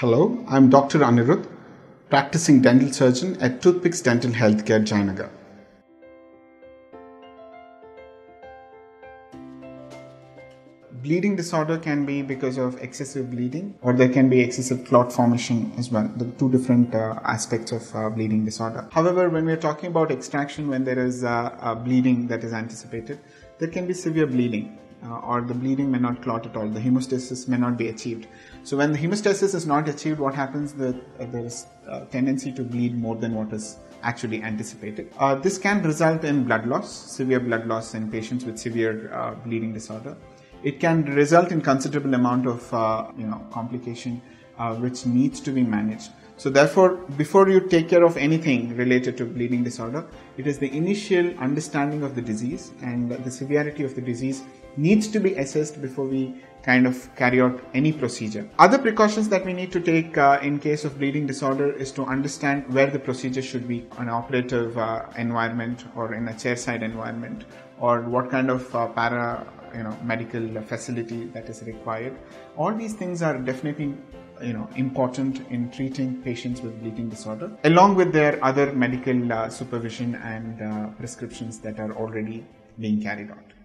Hello, I'm Dr. Anirudh, practicing dental surgeon at Toothpicks Dental Healthcare, Jayanagar. Bleeding disorder can be because of excessive bleeding, or there can be excessive clot formation as well. The two different uh, aspects of uh, bleeding disorder. However, when we're talking about extraction, when there is uh, bleeding that is anticipated, there can be severe bleeding. Uh, or the bleeding may not clot at all. The hemostasis may not be achieved. So when the hemostasis is not achieved, what happens? The, uh, there is a tendency to bleed more than what is actually anticipated. Uh, this can result in blood loss, severe blood loss in patients with severe uh, bleeding disorder. It can result in considerable amount of uh, you know complication uh, which needs to be managed. So therefore, before you take care of anything related to bleeding disorder, it is the initial understanding of the disease and the severity of the disease needs to be assessed before we kind of carry out any procedure. Other precautions that we need to take uh, in case of bleeding disorder is to understand where the procedure should be an operative uh, environment or in a chairside environment or what kind of uh, para you know medical facility that is required all these things are definitely you know important in treating patients with bleeding disorder along with their other medical uh, supervision and uh, prescriptions that are already being carried out